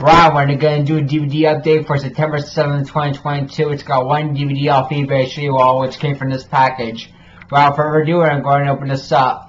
Right, we're going to do a DVD update for September 7th, 2022. It's got one DVD off eBay show you all, which came from this package. Without further ado, I'm going to open this up.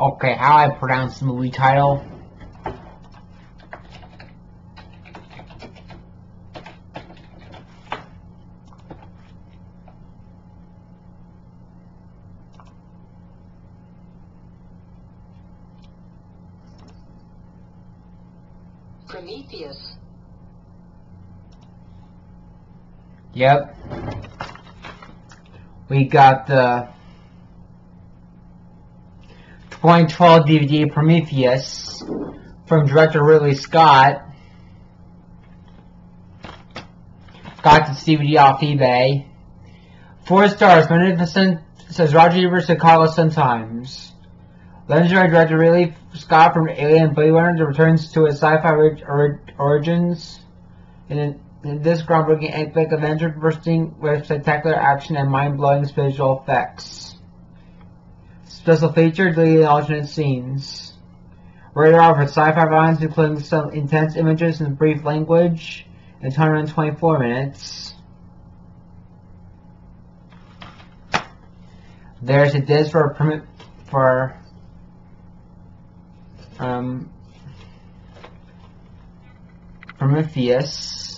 Okay, how I pronounce the movie title? Prometheus. Yep. We got the 2012 DVD Prometheus from director Ridley Scott. Got this DVD off eBay. Four stars, magnificent, says Roger Ebert, Chicago Sun-Times. Legendary director Ridley Scott from Alien Blade Runner returns to his sci-fi or origins in, in this groundbreaking epic adventure bursting with spectacular action and mind-blowing visual effects. Special feature, deleted alternate scenes. Rated R for sci-fi violence, including some intense images and brief language, and 124 minutes. There's a disc for permit for um, Prometheus.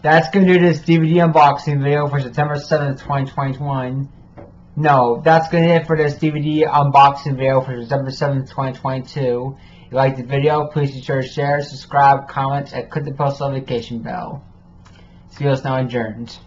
That's going to do this DVD unboxing video for September 7th, 2021. No, that's going to it for this DVD unboxing video for September 7th, 2022. If you like the video, please be sure to share, subscribe, comment, and click the post notification bell. See you now adjourned.